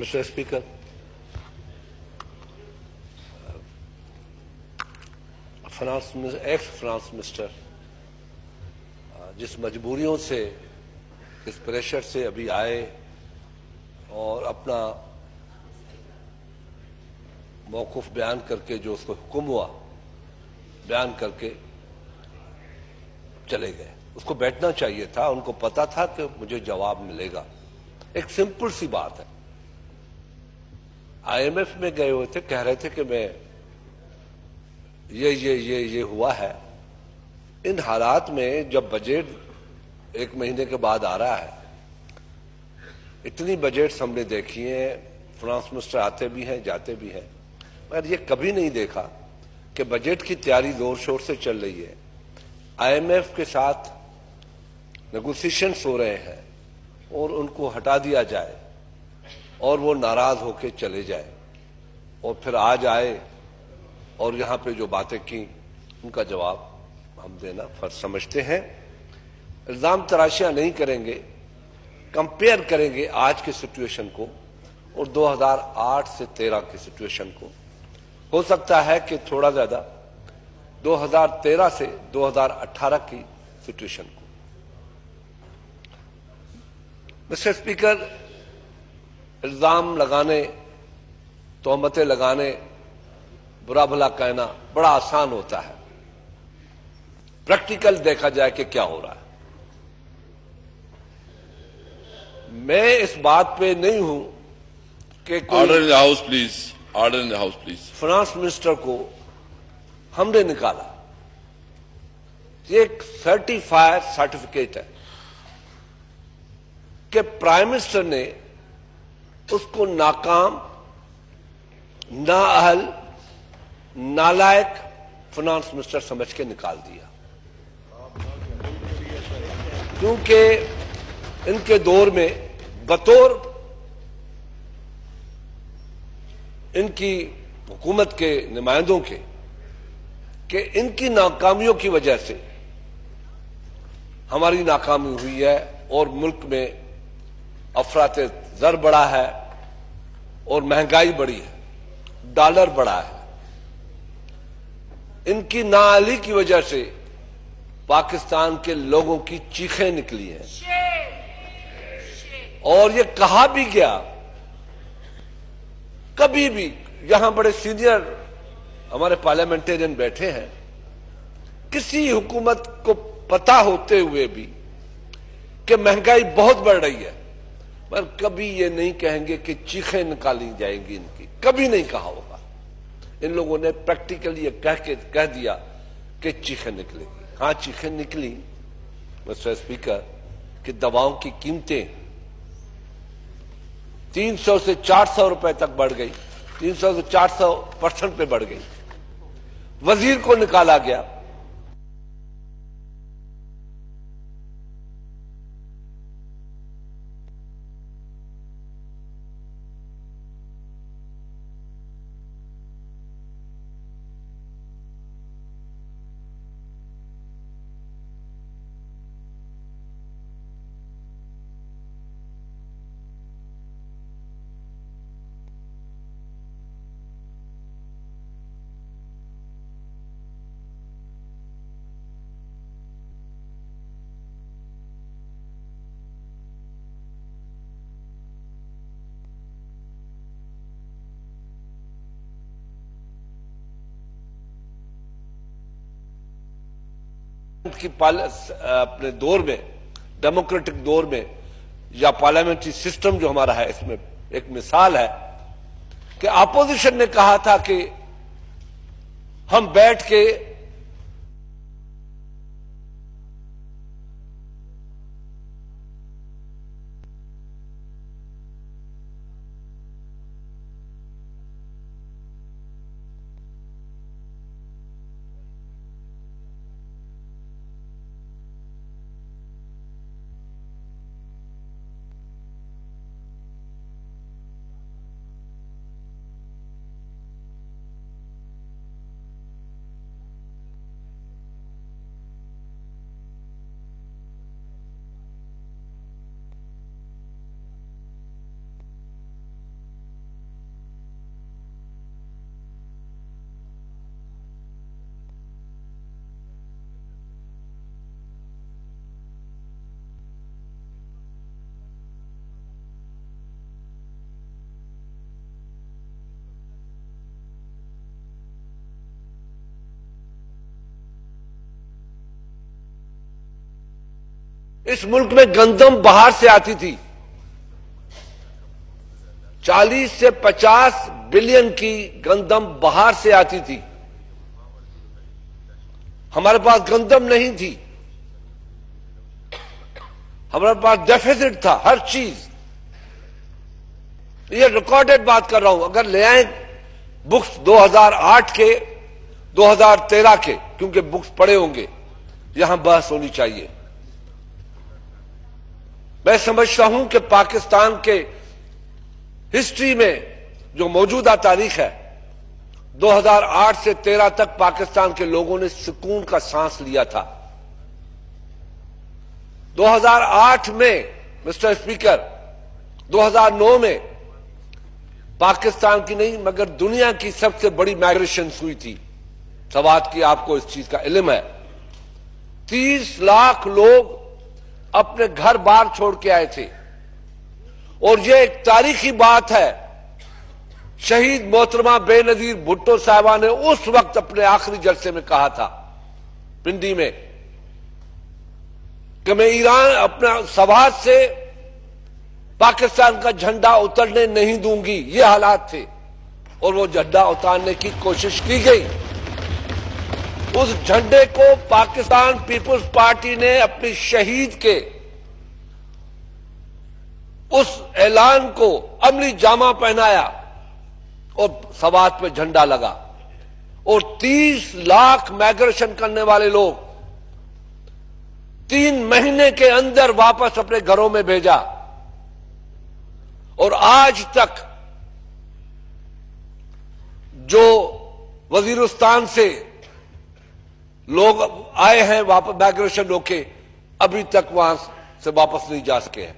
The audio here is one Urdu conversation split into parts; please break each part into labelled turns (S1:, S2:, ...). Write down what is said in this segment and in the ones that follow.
S1: Mister speaker France ex France minister جس مجبوریوں سے اس پریشر سے ابھی آئے اور اپنا موقف بیان کر کے جو اس کو حکم ہوا، بیان کر کے چلے گئے۔ اس کو بیٹھنا چاہیے تھا، ان کو پتا تھا کہ مجھے جواب ملے گا۔ ایک سمپل سی بات ہے۔ آئی ایم ایف میں گئے ہوئے تھے، کہہ رہے تھے کہ میں یہ یہ یہ یہ ہوا ہے۔ ان حالات میں جب بجٹ ایک مہینے کے بعد آ رہا ہے، اتنی بجٹس ہم نے دیکھی ہیں، فرانس مسٹر آتے بھی ہیں، جاتے بھی ہیں، مگر یہ کبھی نہیں دیکھا کہ بجٹ کی تیاری زور شور سے چل رہی ہے۔ آئی ایم ایف کے ساتھ نیگوسیشنس ہو رہے ہیں اور ان کو ہٹا دیا جائے۔ اور وہ ناراض ہو کے چلے جائے اور پھر آج آئے اور یہاں پہ جو باتیں کی ان کا جواب ہم دینا فرض سمجھتے ہیں۔ الزام تراشیاں نہیں کریں گے، کمپیئر کریں گے آج کی سچویشن کو اور دو ہزار آٹھ سے تیرہ کی سچویشن کو۔ ہو سکتا ہے کہ تھوڑا زیادہ دو ہزار تیرہ سے دو ہزار اٹھارہ کی سچویشن کو۔ مسٹر اسپیکر الزام لگانے تہمتیں لگانے
S2: برا بھلا کہنا بڑا آسان ہوتا ہے۔ پریکٹیکل دیکھا جائے
S1: کہ کیا ہو رہا ہے۔ میں اس بات پہ نہیں ہوں کہ order house please house please France minister کو ہم نے نکالا۔ یہ ایک سرٹیفائر سرٹیفکیٹ ہے کہ پرائم منسٹر نے اس کو ناکام، نااہل، نالائق فنانس منسٹر سمجھ کے نکال دیا۔ کیونکہ ان کے دور میں بطور ان کی حکومت کے نمائندوں کے، کہ ان کی ناکامیوں کی وجہ سے ہماری ناکامی ہوئی ہے اور ملک میں افراط زر بڑا ہے۔ اور مہنگائی بڑی ہے، ڈالر بڑا ہے۔ ان کی نالی کی وجہ سے پاکستان کے لوگوں کی چیخیں نکلی ہیں۔ اور یہ کہا بھی گیا، کبھی بھی یہاں بڑے سینئر ہمارے پارلیمنٹیرین بیٹھے ہیں، کسی حکومت کو پتا ہوتے ہوئے بھی کہ مہنگائی بہت بڑھ رہی ہے۔ پر کبھی یہ نہیں کہیں گے کہ چیخیں نکالی جائیں گی ان کی۔ کبھی نہیں کہا ہوگا۔ ان لوگوں نے پریکٹیکلی یہ کہہ دیا کہ چیخیں نکلے گی۔ ہاں چیخیں نکلی مسٹر اسپیکر کہ دواؤں کی قیمتیں تین سو سے چار سو روپے تک بڑھ گئی تین سو سے چار سو پرسنٹ پہ بڑھ گئی وزیر کو نکالا گیا۔ کی اپنے دور میں ڈیموکریٹک دور میں، یا پارلیمنٹری سسٹم جو ہمارا ہے، اس میں ایک مثال ہے کہ اپوزیشن نے کہا تھا کہ ہم بیٹھ کے ملک میں گندم باہر سے آتی تھی۔ چالیس سے پچاس بلین کی گندم باہر سے آتی تھی۔ ہمارے پاس گندم نہیں تھی۔ ہمارے پاس ڈیفیزٹ تھا ہر چیز۔ یہ ریکارڈڈ بات کر رہا ہوں۔ اگر لے آئیں بکس دو ہزار آٹھ کے، دو ہزار تیرہ کے، کیونکہ بکس پڑے ہوں گے، یہاں بحث ہونی چاہیے۔ میں سمجھتا ہوں کہ پاکستان کے ہسٹری میں جو موجودہ تاریخ ہے، دو ہزار آٹھ سے تیرہ تک پاکستان کے لوگوں نے سکون کا سانس لیا تھا۔ دو ہزار آٹھ میں، مسٹر اسپیکر دو ہزار نو میں پاکستان کی نہیں، مگر دنیا کی سب سے بڑی مائگریشن ہوئی تھی۔ سوات کی آپ کو اس چیز کا علم ہے۔ تیس لاکھ لوگ اپنے گھر بار چھوڑ کے آئے تھے۔ اور یہ ایک تاریخی بات ہے۔ شہید محترمہ بے نظیر بھٹو صاحبہ نے اس وقت اپنے آخری جلسے میں کہا تھا، پنڈی میں، کہ میں ایران اپنا سوات سے پاکستان کا جھنڈا اترنے نہیں دوں گی۔ یہ حالات تھے۔ اور وہ جھنڈا اتارنے کی کوشش کی گئی۔ اس جھنڈے کو پاکستان پیپلز پارٹی نے اپنی شہید کے اس اعلان کو عملی جامع پہنایا اور سوات پہ جھنڈا لگا اور تیس لاکھ مائگریشن کرنے والے لوگ تین مہینے کے اندر واپس اپنے گھروں میں بھیجا اور آج تک جو وزیرستان سے لوگ آئے ہیں مائگریشن روکے، ابھی تک وہاں سے واپس نہیں جا سکے ہیں۔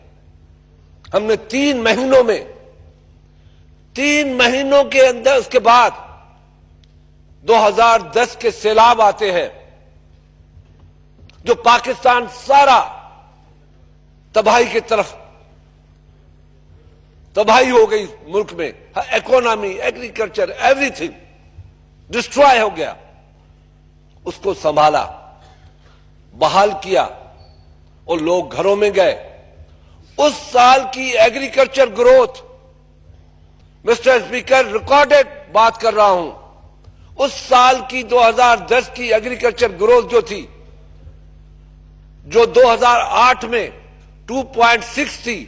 S1: ہم نے تین مہینوں میں، تین مہینوں کے اندر، اس کے بعد دو ہزار دس کے سیلاب آتے ہیں، جو پاکستان سارا تباہی کی طرف، تباہی ہو گئی ملک میں۔ Economy agriculture everything destroy ہو گیا۔ اس کو سنبھالا، بحال کیا اور لوگ گھروں میں گئے۔ اس سال کی agriculture growth mister speaker recorded بات کر رہا ہوں۔ اس سال کی دو ہزار دس کی ایگریکلچر گروتھ جو تھی، جو دو ہزار آٹھ میں ٹو پوائنٹ سکس تھی،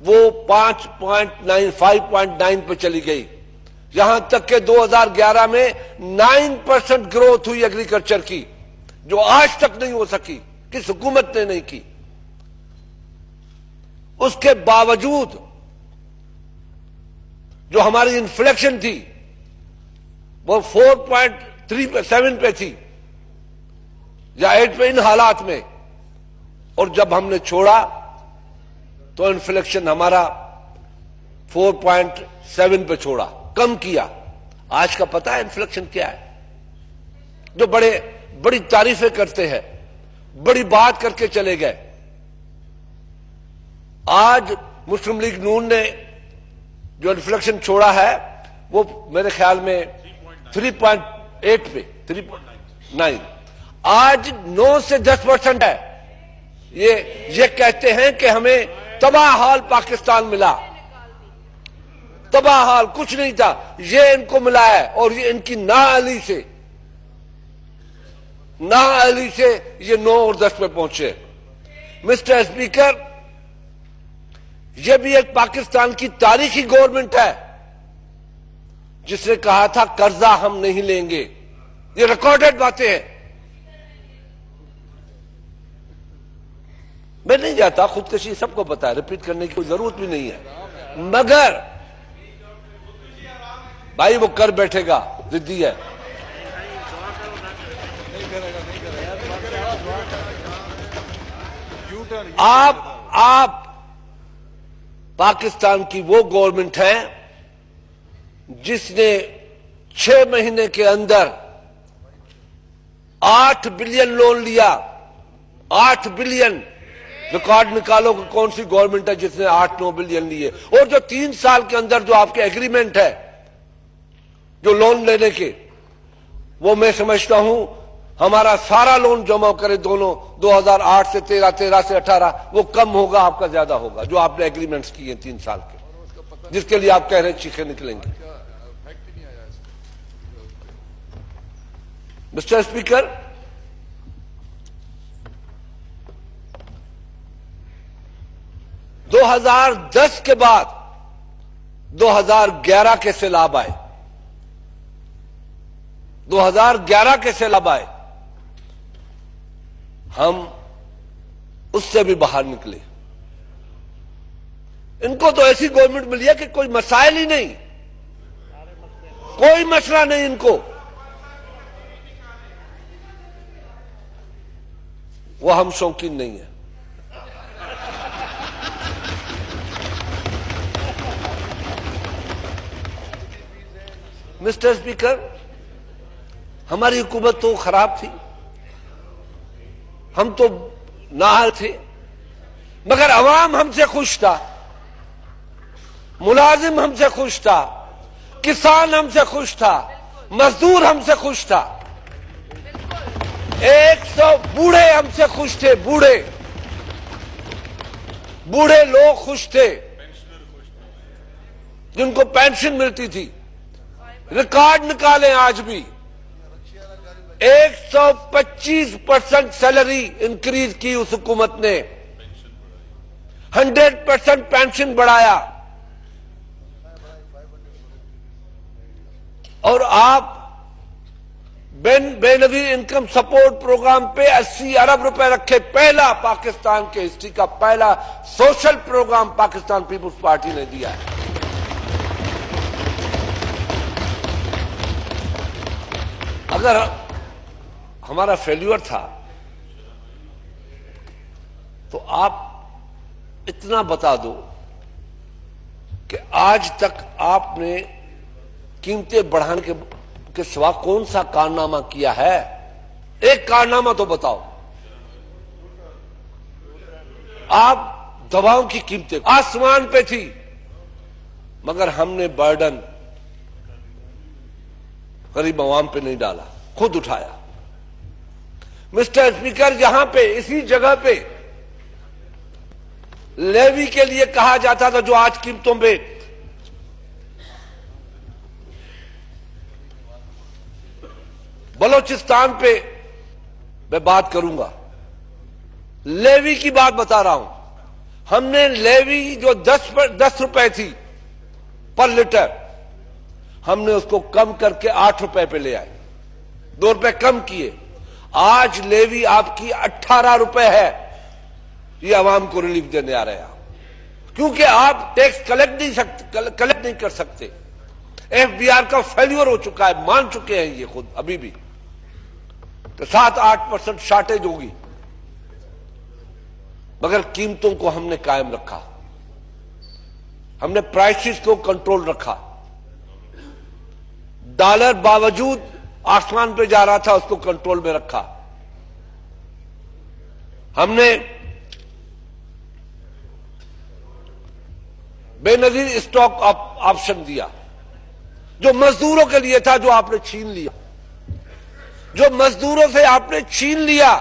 S1: وہ پانچ point nine five point nine پہ چلی گئی۔ یہاں تک کہ دو ہزار گیارہ میں نائن پرسنٹ گروتھ ہوئی ایگریکلچر کی، جو آج تک نہیں ہو سکی، کس حکومت نے نہیں کی۔ اس کے باوجود جو ہماری انفلیکشن تھی، وہ فور پوائنٹ تھری سیون پہ تھی، یا ایٹ پہ ان حالات میں۔ اور جب ہم نے چھوڑا، تو انفلیکشن ہمارا فور پوائنٹ سیون پہ چھوڑا۔ کم کیا۔ آج کا پتا ہے انفلیکشن کیا ہے۔ جو بڑے بڑی تعریفیں کرتے ہیں، بڑی بات کر کے چلے گئے۔ آج مسلم لیگ نون نے جو انفلیکشن چھوڑا ہے، وہ میرے خیال میں تھری پوائنٹ ایٹ پہ تھری پوائنٹ نائن آج نو سے دس پرسنٹ ہے۔ یہ یہ کہتے ہیں کہ ہمیں تباہ حال پاکستان ملا۔ تباہ حال کچھ نہیں تھا۔ یہ ان کو ملا ہے اور یہ ان کی نا علی سے۔ نا علی سے یہ نو اور دس پہ پہنچے۔ مسٹر اسپیکر یہ بھی ایک پاکستان کی تاریخی گورنمنٹ ہے۔ جس نے کہا تھا قرضہ ہم نہیں لیں گے۔ یہ ریکارڈڈ باتیں ہیں۔ میں نہیں جاتا، خودکشی سب کو پتا ہے ریپیٹ کرنے کی کوئی ضرورت بھی نہیں ہے۔ مگر بھائی وہ کر بیٹھے گا، ضدی ہے۔ آپ آپ پاکستان کی وہ گورنمنٹ ہے جس نے چھ مہینے کے اندر آٹھ بلین لون لیا۔ آٹھ بلین۔ ریکارڈ نکالو کہ کون سی گورنمنٹ ہے جس نے آٹھ نو بلین لیے۔ اور جو تین سال کے اندر جو آپ کے ایگریمنٹ ہے جو لون لینے کے، وہ میں سمجھتا ہوں ہمارا سارا لون جمع کرے دونوں، دو ہزار آٹھ سے تیرہ تیرہ سے اٹھارہ، وہ کم ہوگا، آپ کا زیادہ ہوگا، جو آپ نے اگریمنٹس کیے ہیں تین سال کے۔ جس کے لیے آپ کہہ رہے ہیں چیخے نکلیں گے۔ مسٹر اسپیکر دو ہزار دس کے بعد، دو ہزار گیارہ کے سیلاب آئے۔ دو ہزار گیارہ کے سیلاب آئے۔ ہم اس سے بھی باہر نکلے۔ ان کو تو ایسی گورنمنٹ ملی ہے کہ کوئی مسائل ہی نہیں۔ کوئی مسئلہ نہیں ان کو۔ وہ ہم شوقین نہیں ہیں۔ مسٹر اسپیکر ہماری حکومت تو خراب تھی۔ ہم تو ناہل تھے۔ مگر عوام ہم سے خوش تھا۔ ملازم ہم سے خوش تھا۔ کسان ہم سے خوش تھا۔ مزدور ہم سے خوش تھا۔ ایک سو بوڑھے ہم سے خوش تھے۔ بوڑھے۔ بوڑھے لوگ خوش تھے۔ جن کو پینشن ملتی تھی۔ ریکارڈ نکالیں آج بھی۔ ایک سو پچیس پرسنٹ سیلری انکریز کی اس حکومت نے۔ ہنڈریڈ پرسنٹ پینشن بڑھایا۔ اور آپ بے نظیر انکم سپورٹ پروگرام پہ اسی ارب روپے رکھے پہلا پاکستان کے ہسٹری کا پہلا social programme Pakistan Peoples Party نے دیا ہے۔ اگر ہمارا فیلور تھا۔ تو آپ اتنا بتا دو کہ آج تک آپ نے قیمتیں بڑھانے کے سوا کون سا کارنامہ کیا ہے؟ ایک کارنامہ تو بتاؤ۔ آپ دواؤں کی قیمتیں آسمان پہ تھی۔ مگر ہم نے برڈن غریب عوام پہ نہیں ڈالا۔ خود اٹھایا۔ مسٹر اسپیکر یہاں پہ، اسی جگہ پہ۔ لیوی کے لیے کہا جاتا تھا جو آج قیمتوں پہ بلوچستان پہ میں بات کروں گا۔ لیوی کی بات بتا رہا ہوں۔ ہم نے لیوی جو دس دس روپے تھی پر لیٹر، ہم نے اس کو کم کر کے آٹھ روپے پہ لے آئے۔ دو روپے کم کیے۔ آج لیوی آپ کی اٹھارہ روپے ہے۔ یہ عوام کو ریلیف دینے آ رہے ہیں۔ کیونکہ آپ ٹیکس کلیکٹ نہیں سکتے کلیکٹ نہیں کر سکتے۔ ایف بی آر کا فیلور ہو چکا ہے، مان چکے ہیں یہ خود، ابھی بھی۔ تو سات آٹھ پرسنٹ شارٹیج ہوگی۔ مگر قیمتوں کو ہم نے قائم رکھا۔ ہم نے پرائسز کو کنٹرول رکھا۔ ڈالر باوجود آسمان پہ جا رہا تھا، اس کو کنٹرول میں رکھا۔ ہم نے بے نظیر اسٹاک آپشن دیا۔ جو مزدوروں کے لیے تھا، جو آپ نے چھین لیا۔ جو مزدوروں سے آپ نے چھین لیا۔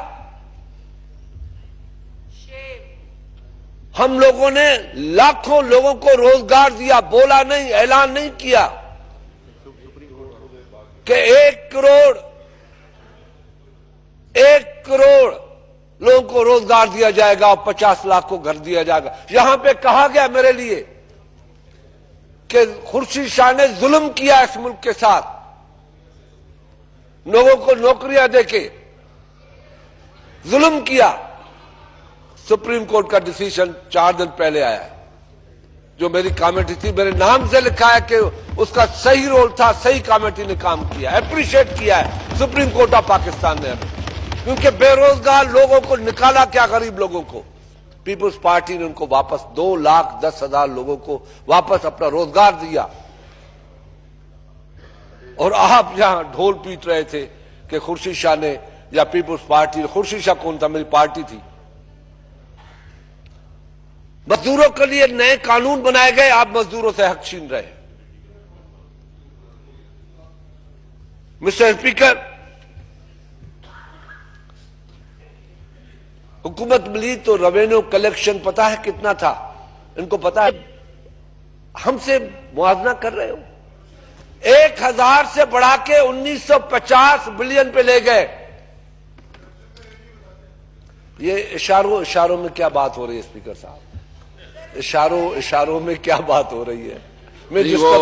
S1: ہم لوگوں نے لاکھوں لوگوں کو روزگار دیا، بولا نہیں، اعلان نہیں کیا۔ کہ ایک کروڑ ایک کروڑ لوگوں کو روزگار دیا جائے گا اور پچاس لاکھ کو گھر دیا جائے گا۔ یہاں پہ کہا گیا میرے لیے کہ خورشید شاہ نے ظلم کیا اس ملک کے ساتھ۔ لوگوں کو نوکریاں دے کے ظلم کیا۔ سپریم کورٹ کا ڈسیشن چار دن پہلے آیا ہے۔ جو میری کامیٹی تھی، میرے نام سے لکھا ہے کہ اس کا صحیح رول تھا، صحیح کامیٹی نے کام کیا اپریشیٹ کیا ہے، سپریم کورٹ آف پاکستان نے۔ کیونکہ بے روزگار لوگوں کو نکالا کیا غریب لوگوں کو۔ پیپلز پارٹی نے ان کو واپس دو لاکھ دس ہزار لوگوں کو واپس اپنا روزگار دیا۔ اور آپ یہاں ڈھول پیٹ رہے تھے کہ خورشید شاہ نے، یا پیپلز پارٹی خورشید شاہ کون تھا؟ میری پارٹی تھی۔ مزدوروں کے لیے نئے قانون بنائے گئے، آپ مزدوروں سے حق چھین رہے۔ مسٹر اسپیکر حکومت ملی تو ریونیو کلیکشن پتا ہے کتنا تھا؟ ان کو پتا ہے ہم سے موازنہ کر رہے ہو۔ ایک ہزار سے بڑھا کے انیس سو پچاس بلین پہ لے گئے۔ یہ اشاروں اشاروں میں کیا بات ہو رہی ہے اسپیکر صاحب؟ اشاروں اشاروں میں کیا بات ہو رہی ہے؟ میں جس کا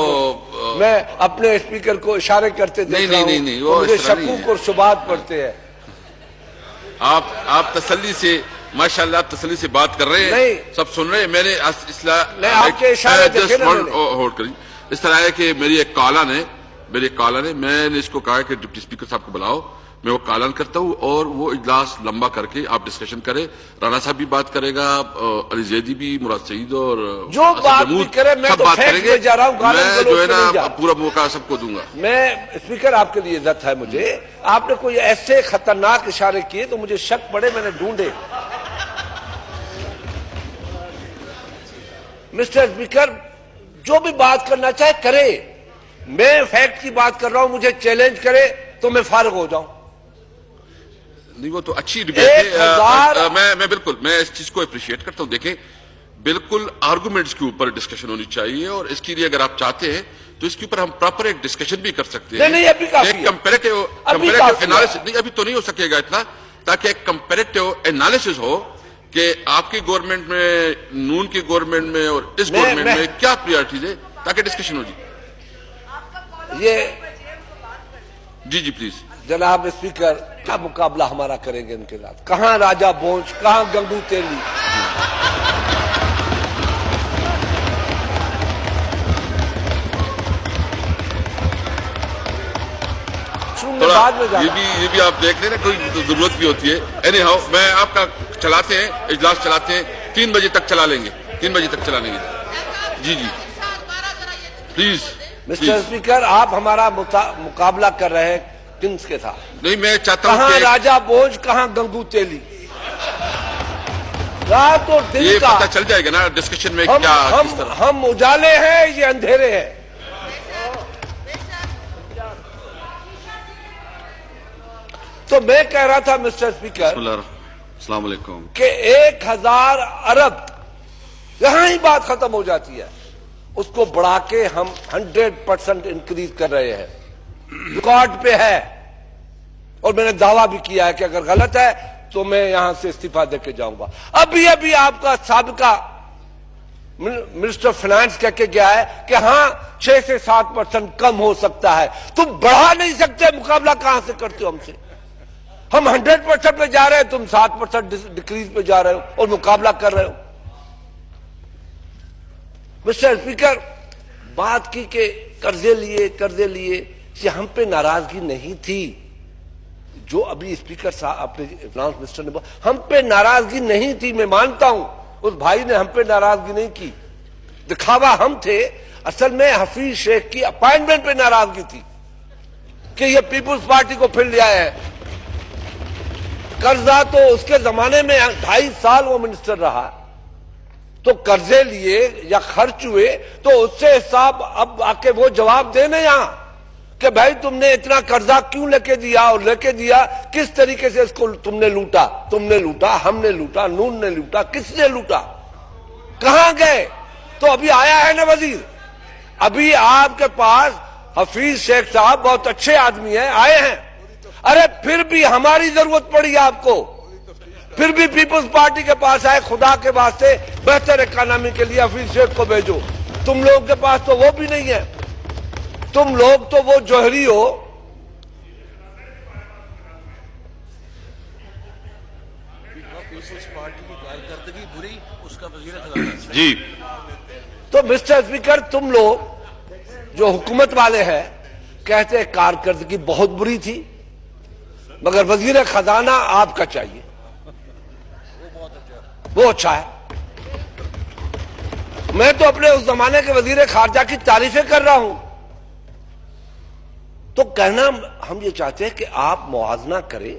S1: میں اپنے اسپیکر کو اشارے کرتے دیکھ رہا ہوں مجھے شکوک۔ اور شبات پڑتے ہیں
S2: آپ آپ تسلی سے ماشاءاللہ آپ تسلی سے بات کر رہے ہیں۔ سب سن رہے ہیں میں نے اس-
S1: نے۔
S2: طرح ہے کہ میری ایک کالن ہے میری ایک کالن ہے میں نے اس کو کہا کہ ڈپٹی اسپیکر صاحب کو بلاؤ میں وہ کالن کرتا ہوں اور وہ اجلاس لمبا کر کے آپ ڈسکشن کریں رانا صاحب بھی بات کرے گا علی زیدی بھی مراد سعید اور
S1: جو بات بھی کرے، میں تو
S2: گے۔
S1: پہ جا رہا ہوں،
S2: میں جو ہے نا۔ پورا موقع سب کو دوں گا۔
S1: میں اسپیکر آپ کے لیے عزت ہے مجھے۔ آپ نے کوئی ایسے خطرناک اشارے کیے تو مجھے شک پڑے میں نے ڈھونڈے۔ مسٹر اسپیکر جو بھی بات کرنا چاہے کرے۔ میں فیکٹ کی بات کر رہا ہوں مجھے چیلنج کرے تو میں فارغ ہو جاؤں۔
S2: نہیں وہ تو اچھی ڈبیٹ ہے میں میں بالکل میں اس چیز کو اپریشیٹ کرتا ہوں۔ دیکھیں بالکل آرگومنٹس کے اوپر ڈسکشن ہونی چاہیے اور اس کے لیے اگر آپ چاہتے ہیں تو اس کے اوپر ہم پراپر ایک ڈسکشن بھی کر سکتے ہیں۔
S1: نہیں، نہیں، ابھی
S2: ایک نہیں تو نہیں ہو سکے گا اتنا تاکہ ایک کمپیریٹیو انالیسس ہو کہ آپ کی گورنمنٹ میں نون کی گورنمنٹ میں اور اس گورنمنٹ
S1: میں-
S2: کیا پریارٹیز ہے تاکہ ڈسکشن ہو جائے
S1: یہ
S2: جی جی پلیز
S1: جناب اسپیکر کیا مقابلہ ہمارا کریں گے ان کے ساتھ؟ کہاں راجہ بونچ کہاں گنگو تیلی؟
S2: یہ بھی یہ بھی آپ دیکھ لیں نا کوئی ضرورت بھی ہوتی ہے۔ اینی ہاؤ میں آپ کا چلاتے ہیں اجلاس چلاتے ہیں تین بجے تک چلا لیں گے۔ تین بجے تک چلا لیں گے۔ جی جی۔ پلیز
S1: مسٹر اسپیکر آپ ہمارا مقابلہ کر رہے ہیں۔ کنس کے ساتھ۔
S2: نہیں میں چاہتا ہوں
S1: کہاں
S2: کہ
S1: راجہ بونج کہاں گنگو تیلی۔ رات اور دن
S2: یہ پتہ چل جائے گا نا ڈسکشن میں کیا
S1: ہم اجالے ہیں یہ اندھیرے ہیں۔ تو میں کہہ رہا تھا مسٹر اسپیکر
S2: بسم اللہ الرحمن- السلام علیکم۔
S1: کہ ایک ہزار ارب یہاں ہی بات ختم ہو جاتی ہے۔ اس کو بڑھا کے ہم ہنڈریڈ پرسنٹ انکریز کر رہے ہیں۔ ریکارڈ پہ ہے۔ اور میں نے دعویٰ بھی کیا ہے کہ اگر غلط ہے تو میں یہاں سے استعفیٰ دے کے جاؤں گا۔ ابھی ابھی آپ کا سابقہ منسٹر فائنانس کہہ کے گیا ہے کہ ہاں چھ سے سات پرسنٹ کم ہو سکتا ہے۔ تم بڑھا نہیں سکتے، مقابلہ کہاں سے کرتے ہو ہم سے؟ ہم ہنڈریڈ پرسنٹ پہ جا رہے ہیں، تم سات پرسنٹ ڈکریز پہ جا رہے ہو اور مقابلہ کر رہے ہو۔ مسٹر اسپیکر بات کی کہ قرضے لیے قرضے لیے۔ یہ ہم پہ ناراضگی نہیں تھی۔ جو ابھی اسپیکر صاحب اپنے فنانس منسٹر نے بولا، ہم پہ ناراضگی نہیں تھی، میں مانتا ہوں۔ اس بھائی نے ہم پہ ناراضگی نہیں کی۔ دکھاوا ہم تھے، اصل میں حفیظ شیخ کی اپائنٹمنٹ پہ ناراضگی تھی کہ یہ پیپلز پارٹی کو پھر لیا ہے قرضہ تو اس کے زمانے میں ڈھائی سال وہ منسٹر رہا۔ تو قرضے لیے یا خرچ ہوئے، تو اس سے حساب اب آ کے وہ جواب دینے یہاں۔ کہ بھائی تم نے اتنا قرضہ کیوں لے کے دیا اور لے کے دیا؟ کس طریقے سے اس کو تم نے لوٹا؟ تم نے لوٹا، ہم نے لوٹا، نون نے لوٹا، کس نے لوٹا؟ کہاں گئے؟ تو ابھی آیا ہے نا وزیر؟ ابھی آپ کے پاس حفیظ شیخ صاحب بہت اچھے آدمی ہیں، آئے ہیں۔ ارے پھر بھی ہماری ضرورت پڑی آپ کو۔ پھر بھی پیپلز پارٹی کے پاس آئے، خدا کے واسطے بہتر اکانومی کے لیے حفیظ شیخ کو بھیجو۔ تم لوگ کے پاس تو وہ بھی نہیں ہے۔ تم لوگ تو وہ جوہری ہو۔
S2: جی۔
S1: تو مسٹر اسپیکر تم لوگ جو حکومت والے ہیں کہتے ہیں کارکردگی بہت بری تھی مگر وزیر خزانہ آپ کا چاہیے۔ وہ اچھا ہے۔ میں تو اپنے اس زمانے کے وزیر خارجہ کی تعریفیں کر رہا ہوں۔ تو کہنا ہم یہ چاہتے ہیں کہ آپ موازنہ کریں۔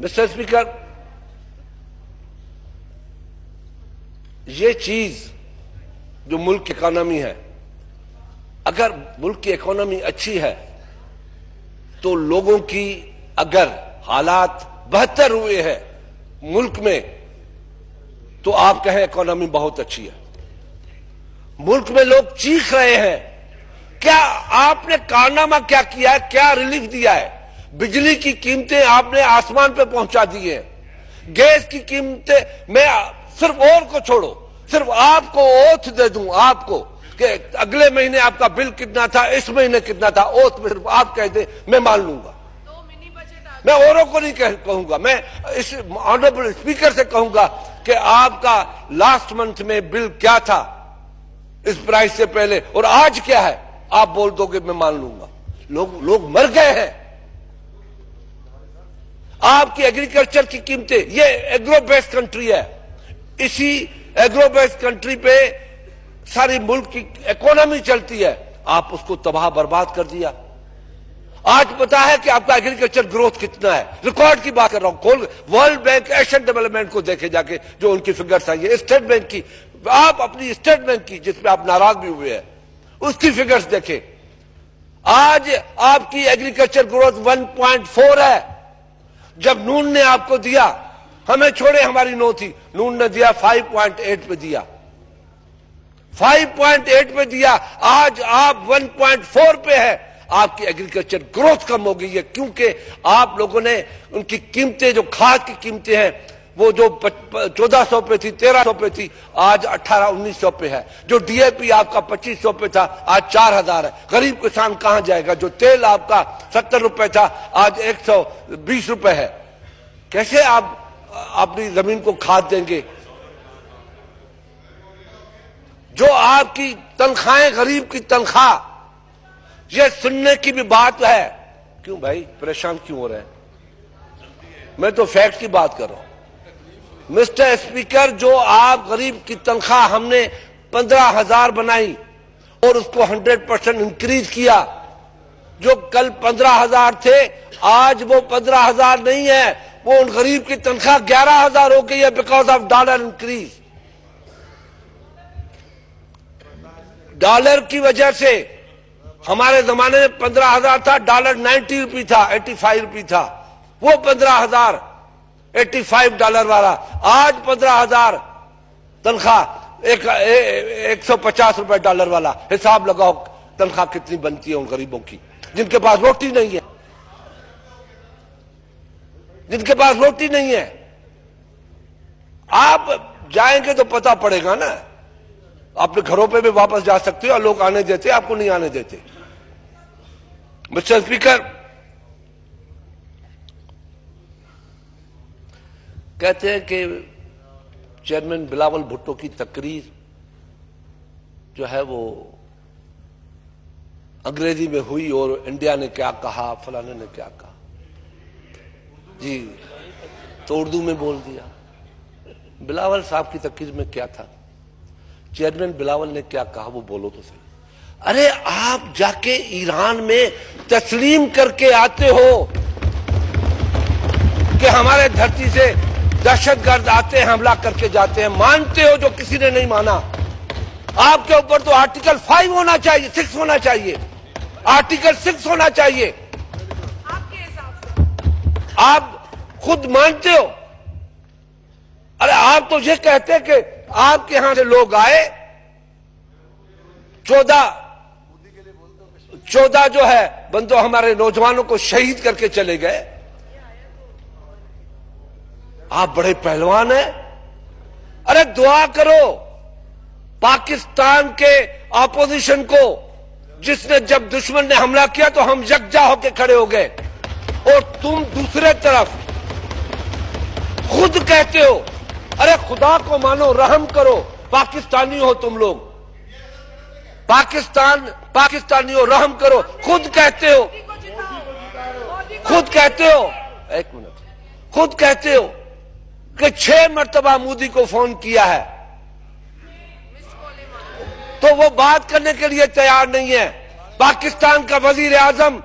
S1: مسٹر اسپیکر یہ چیز جو ملک کی اکانومی ہے اگر ملک کی اکانومی اچھی ہے تو لوگوں کی اگر حالات بہتر ہوئے ہیں ملک میں تو آپ کہیں اکانومی بہت اچھی ہے۔ ملک میں لوگ چیخ رہے ہیں۔ کیا آپ نے کارنامہ کیا کیا ہے؟ کیا ریلیف دیا ہے؟ بجلی کی قیمتیں آپ نے آسمان پہ پہنچا دی ہیں۔ گیس کی قیمتیں، میں صرف اور کو چھوڑو، صرف آپ کو اوتھ دے دوں، آپ کو کہ اگلے مہینے آپ کا بل کتنا تھا، اس مہینے کتنا تھا، اوتھ میں صرف آپ کہہ دیں، میں مان لوں گا۔ میں اوروں کو نہیں کہوں گا، میں اس آنریبل اسپیکر سے کہوں گا کہ آپ کا لاسٹ منتھ میں بل کیا تھا؟ اس پرائز سے پہلے اور آج کیا ہے؟ آپ بول دو کہ میں مان لوں گا۔ لوگ لوگ مر گئے ہیں۔ آپ کی ایگریکلچر کی قیمتیں، یہ ایگرو بیس کنٹری ہے۔ اسی ایگرو بیس کنٹری پہ ساری ملک کی اکانومی چلتی ہے۔ آپ اس کو تباہ برباد کر دیا۔ آج پتا ہے کہ آپ کا ایگریکلچر گروتھ کتنا ہے۔ ریکارڈ کی بات کر رہا ہوں۔ ورلڈ بینک ایشین ڈیولپمنٹ کو دیکھے جا کے جو ان کی فگرس آئی ہے اسٹیٹ بینک کی آپ اپنی اسٹیٹ بینک کی جس پہ آپ ناراض بھی ہوئے ہیں، اس کی فگرس دیکھیں۔ آج آپ کی agriculture growth one point four ہے۔ جب نون نے آپ کو دیا، ہمیں چھوڑے ہماری نو تھی۔ نون نے دیا فائیو پوائنٹ ایٹ پہ دیا۔ فائیو پوائنٹ ایٹ پہ دیا۔ آج آپ ون پوائنٹ فور پہ ہے آپ کی ایگریکلچر گروتھ کم ہو گئی ہے۔ کیونکہ آپ لوگوں نے ان کی قیمتیں، جو کھاد کی قیمتیں ہیں وہ جو چودہ سو پہ تھی، تیرہ سو پہ تھی، آج اٹھارہ انیس سو پہ ہے۔ جو ڈی اے پی آپ کا پچیس سو پہ تھا، آج چار ہزار ہے۔ غریب کسان کہاں جائے گا؟ جو تیل آپ کا ستر روپے تھا، آج ایک سو بیس روپے ہے۔ کیسے آپ اپنی زمین کو کھاد دیں گے؟ جو آپ کی تنخواہیں غریب کی تنخواہ، یہ سننے کی بھی بات ہے۔ کیوں بھائی؟ پریشان کیوں ہو رہے ہیں؟ میں تو فیکٹ کی بات کر رہا ہوں۔ مسٹر اسپیکر، جو آپ غریب کی تنخواہ ہم نے پندرہ ہزار بنائی اور اس کو ہنڈریڈ پرسنٹ انکریز کیا، جو کل پندرہ ہزار تھے، آج وہ پندرہ ہزار نہیں ہے، وہ ان غریب کی تنخواہ گیارہ ہزار ہو گئی ہے because of dollar increase dollar کی وجہ سے ہمارے زمانے میں پندرہ ہزار تھا ڈالر نائنٹی روپی تھا، ایٹی فائیو روپی تھا، وہ پندرہ ہزار ایٹی فائیو ڈالر والا۔ آج پندرہ ہزار۔ تنخواہ ایک سو پچاس روپے ڈالر والا۔ حساب لگاؤ تنخواہ کتنی بنتی ہے ان غریبوں کی۔ جن کے پاس روٹی نہیں ہے۔ جن کے پاس روٹی نہیں ہے۔ آپ جائیں گے تو پتا پڑے گا نا۔ اپنے گھروں پہ بھی واپس جا سکتے ہو اور لوگ آنے دیتے، آپ کو نہیں آنے دیتے۔ مسٹر اسپیکر کہتے ہیں کہ چیئرمین بلاول بھٹو کی تقریر جو ہے وہ انگریزی میں ہوئی اور انڈیا نے کیا کہا، فلانے نے کیا کہا۔ جی تو اردو میں بول دیا۔ بلاول صاحب کی تقریر میں کیا تھا؟ چیئرمین بلاول نے کیا کہا؟ وہ بولو تو صحیح۔ ارے، آپ جا کے ایران میں تسلیم کر کے آتے ہو کہ ہمارے دھرتی سے دہشت گرد آتے ہیں، حملہ کر کے جاتے ہیں۔ مانتے ہو جو کسی نے نہیں مانا۔ آپ کے اوپر تو آرٹیکل فائیو ہونا چاہیے، سکس ہونا چاہیے۔ آرٹیکل سکس ہونا چاہیے۔ آپ خود مانتے ہو۔ ارے، آپ تو یہ کہتے کہ آپ کے ہاں سے لوگ آئے۔ چودہ چودہ جو ہے، بندو ہمارے نوجوانوں کو شہید کر کے چلے گئے۔ آپ بڑے پہلوان ہیں۔ ارے دعا کرو، پاکستان کے اپوزیشن کو، جس نے جب دشمن نے حملہ کیا تو ہم یکجا ہو کے کھڑے ہو گئے۔ اور تم دوسرے طرف خود کہتے ہو، ارے خدا کو مانو، رحم کرو، پاکستانی ہو تم لوگ۔ پاکستان، پاکستانی ہو، رحم کرو۔ خود کہتے ہو۔ خود کہتے ہو۔ ایک منٹ۔ خود کہتے ہو۔ کہ چھ مرتبہ مودی کو فون کیا ہے۔ تو وہ بات کرنے کے لیے تیار نہیں ہے۔ پاکستان کا وزیر اعظم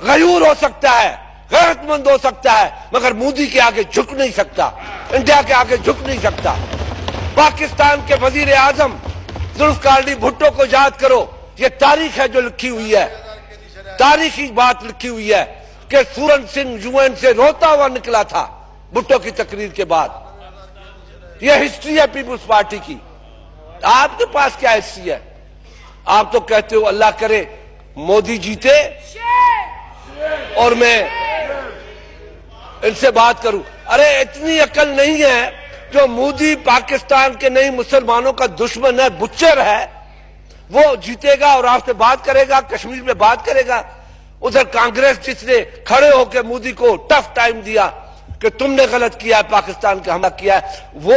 S1: غیور ہو سکتا ہے، غیرت مند ہو سکتا ہے، مگر مودی کے آگے جھک نہیں سکتا۔ انڈیا کے آگے جھک نہیں سکتا۔ پاکستان کے وزیر اعظم ذوالفقار بھٹو کو یاد کرو، یہ تاریخ ہے جو لکھی ہوئی ہے۔ تاریخی بات لکھی ہوئی ہے کہ سورن سنگھ یو این سے روتا ہوا نکلا تھا۔ بھٹو کی تقریر کے بعد۔ یہ ہسٹری ہے پیپلز پارٹی کی۔ آپ کے پاس کیا ہسٹری ہے؟ آپ تو کہتے ہو اللہ کرے، مودی جیتے۔ اور میں ان سے بات کروں۔ ارے، اتنی عقل نہیں ہے جو مودی پاکستان کے نہیں مسلمانوں کا دشمن ہے، بچر ہے۔ وہ جیتے گا اور آپ سے بات کرے گا، کشمیر میں بات کرے گا۔ ادھر کانگریس جس نے کھڑے ہو کے مودی کو ٹف ٹائم دیا۔ کہ تم نے غلط کیا ہے، پاکستان کا حملہ کیا ہے، وہ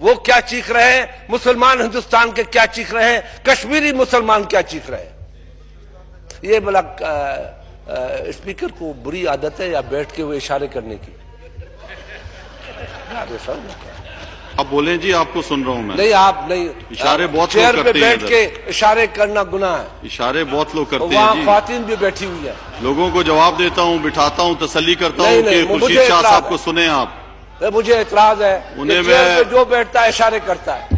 S1: وہ کیا چیخ رہے ہیں؟ مسلمان ہندوستان کے کیا چیخ رہے ہیں؟ کشمیری مسلمان کیا چیخ رہے ہیں؟ یہ بلا اسپیکر کو بری عادت ہے یا بیٹھ کے وہ اشارے کرنے کی؟
S3: اب بولیں جی آپ کو سن رہا ہوں میں۔
S1: نہیں آپ نہیں۔
S3: اشارے بہت لوگ کرتے ہیں
S1: بیٹھ کے اشارے کرنا گناہ ہے۔
S3: اشارے بہت لوگ کرتے
S1: وہاں
S3: ہیں جی۔
S1: خواتین بھی بیٹھی ہوئی ہے
S3: لوگوں کو جواب دیتا ہوں بٹھاتا ہوں تسلی کرتا ہوں کہ خورشید شاہ صاحب۔ کو سنیں آپ۔
S1: مجھے اعتراض ہے
S3: انہیں میں-
S1: جو بیٹھتا ہے اشارے کرتا ہے۔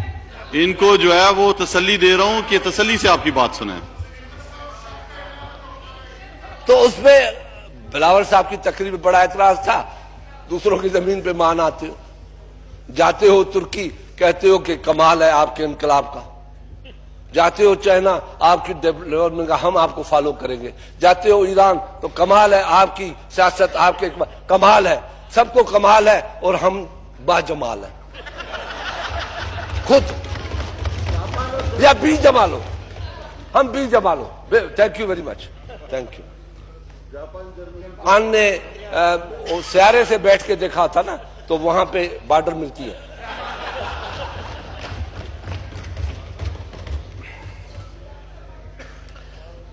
S3: ان کو جو ہے وہ تسلی دے رہا ہوں کہ تسلی سے آپ کی بات سنیں۔
S1: تو اس میں بلاور صاحب کی تقریر میں بڑا اعتراض تھا۔ دوسروں کی زمین پہ مان آتے ہو۔ جاتے ہو ترکی، کہتے ہو کہ کمال ہے آپ کے انقلاب کا۔ جاتے ہو چائنا، آپ کی ڈیولپمنٹ کا ہم آپ کو فالو کریں گے۔ جاتے ہو ایران، تو کمال ہے آپ کی سیاست، آپ کے کمال ہے، سب کو کمال ہے اور ہم با جمال ہے خود۔ یا بی جمالو ہم بی جمالو thank you very much thank you Khan نے سیارے سے بیٹھ کے دیکھا تھا نا۔ تو وہاں پہ بارڈر ملتی ہے۔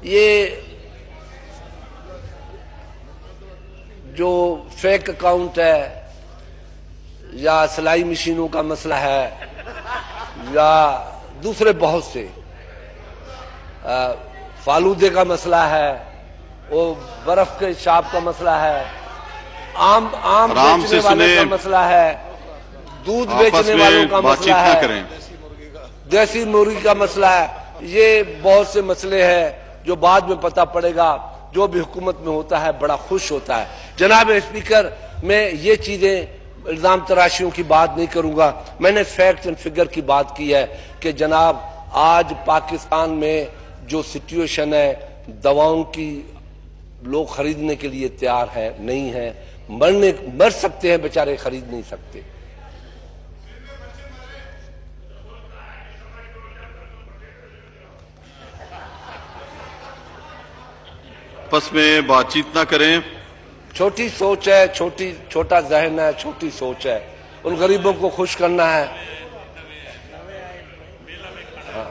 S1: یہ جو فیک اکاؤنٹ ہے یا سلائی مشینوں کا مسئلہ ہے یا دوسرے بہت سے فالودے کا مسئلہ ہے، وہ برف کے شاپ کا مسئلہ ہے آم آم بیچنے والے کا۔ مسئلہ ہے دودھ بیچنے والوں کا مسئلہ ہے۔ دیسی مرغی کا مسئلہ ہے۔ یہ بہت سے مسئلے ہیں جو بعد میں پتہ پڑے گا۔ جو بھی حکومت میں ہوتا ہے بڑا خوش ہوتا ہے۔ جناب اسپیکر میں یہ چیزیں الزام تراشیوں کی بات نہیں کروں گا۔ میں نے فیکٹ اینڈ فگر کی بات کی ہے کہ جناب آج پاکستان میں جو سچویشن ہے دواؤں کی لوگ خریدنے کے لیے تیار ہے نہیں ہے مرنے مر سکتے ہیں بیچارے خرید نہیں سکتے۔
S3: آپس میں بات چیت نہ کریں۔
S1: چھوٹی سوچ ہے چھوٹی چھوٹا ذہن ہے چھوٹی سوچ ہے۔ ان غریبوں کو خوش کرنا ہے۔ ہاں،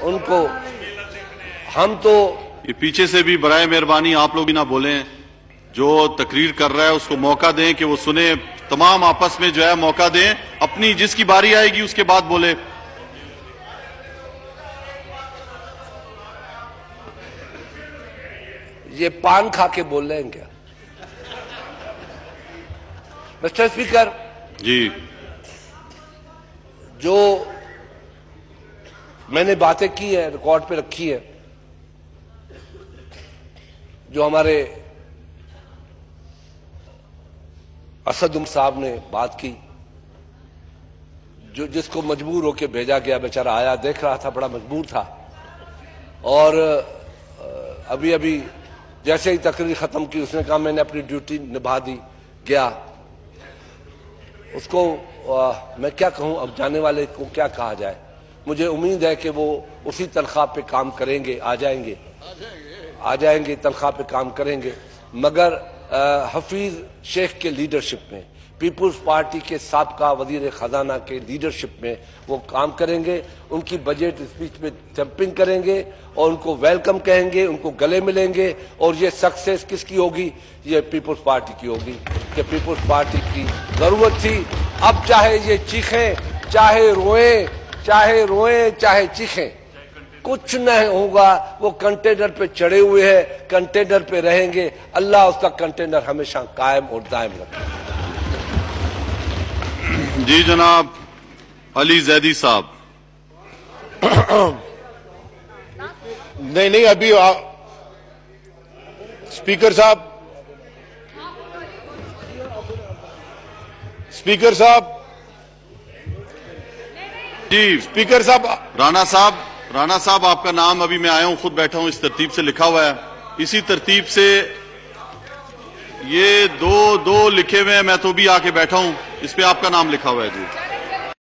S1: ان کو ہم تو
S3: یہ پیچھے سے بھی برائے مہربانی آپ لوگ ہی نہ بولیں۔ جو تقریر کر رہا ہے اس کو موقع دیں کہ وہ سنیں تمام آپس میں جو ہے موقع دیں اپنی جس کی باری آئے گی اس کے بعد بولے۔
S1: یہ پان کھا کے بول رہے ہیں کیا؟ مسٹر اسپیکر
S3: جی۔
S1: جو میں نے باتیں کی ہیں ریکارڈ پہ رکھی ہے جو ہمارے اسد صاحب نے بات کی جو جس کو مجبور ہو کے بھیجا گیا بیچارہ آیا دیکھ رہا تھا بڑا مجبور تھا۔ اور ابھی ابھی جیسے ہی تقریر ختم کی اس نے کہا میں نے اپنی ڈیوٹی نبھا دی گیا۔ اس کو آ، میں کیا کہوں؟ اب جانے والے کو کیا کہا جائے؟ مجھے امید ہے کہ وہ اسی تنخواہ پہ کام کریں گے آ جائیں گے۔ آ جائیں گے تنخواہ پہ کام کریں گے۔ مگر حفیظ شیخ کے لیڈرشپ میں، پیپلز پارٹی کے سابقہ وزیر خزانہ کے لیڈرشپ میں وہ کام کریں گے، ان کی بجٹ اسپیچ میں جمپنگ کریں گے اور ان کو ویلکم کہیں گے، ان کو گلے ملیں گے اور یہ سکسیس کس کی ہوگی؟ یہ پیپلز پارٹی کی ہوگی، کہ پیپلز پارٹی کی ضرورت تھی۔ اب چاہے یہ چیخیں، چاہے روئیں چاہے روئیں، چاہے چیخیں۔ کچھ نہ ہوگا وہ کنٹینر پہ چڑھے ہوئے ہیں کنٹینر پہ رہیں گے۔ اللہ اس کا کنٹینر ہمیشہ قائم اور دائم رکھے۔
S3: جی جناب علی زیدی صاحب۔
S4: نہیں نہیں ابھی اسپیکر صاحب۔ اسپیکر صاحب۔ جی۔ اسپیکر
S3: صاحب
S4: رانا صاحب۔
S3: رانا صاحب، آپ کا نام ابھی میں آیا ہوں، خود بیٹھا ہوں، اس ترتیب سے لکھا ہوا ہے۔ اسی ترتیب سے یہ دو دو لکھے ہوئے ہیں، میں تو بھی آ کے بیٹھا ہوں۔ اس پہ آپ کا نام لکھا ہوا ہے جی۔